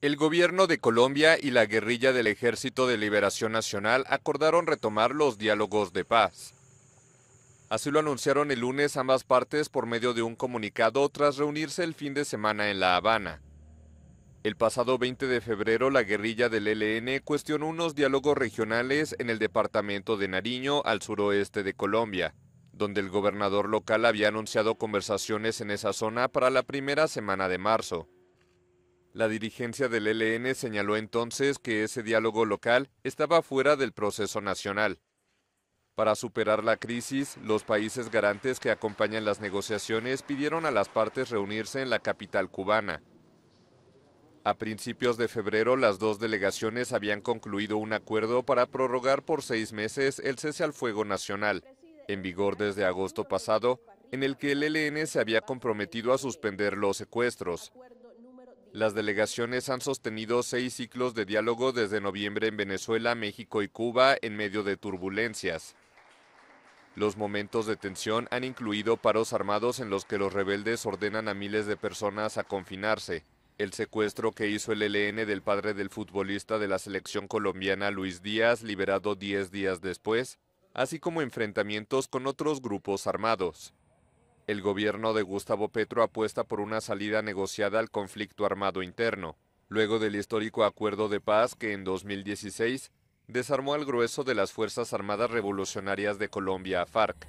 El gobierno de Colombia y la guerrilla del Ejército de Liberación Nacional acordaron retomar los diálogos de paz. Así lo anunciaron el lunes ambas partes por medio de un comunicado tras reunirse el fin de semana en La Habana. El pasado 20 de febrero la guerrilla del ELN cuestionó unos diálogos regionales en el departamento de Nariño al suroeste de Colombia, donde el gobernador local había anunciado conversaciones en esa zona para la primera semana de marzo. La dirigencia del ELN señaló entonces que ese diálogo local estaba fuera del proceso nacional. Para superar la crisis, los países garantes que acompañan las negociaciones pidieron a las partes reunirse en la capital cubana. A principios de febrero, las dos delegaciones habían concluido un acuerdo para prorrogar por seis meses el cese al fuego nacional, en vigor desde agosto pasado, en el que el ELN se había comprometido a suspender los secuestros. Las delegaciones han sostenido seis ciclos de diálogo desde noviembre en Venezuela, México y Cuba en medio de turbulencias. Los momentos de tensión han incluido paros armados en los que los rebeldes ordenan a miles de personas a confinarse, el secuestro que hizo el ELN del padre del futbolista de la selección colombiana Luis Díaz, liberado diez días después, así como enfrentamientos con otros grupos armados. El gobierno de Gustavo Petro apuesta por una salida negociada al conflicto armado interno, luego del histórico acuerdo de paz que en 2016 desarmó al grueso de las Fuerzas Armadas Revolucionarias de Colombia, FARC.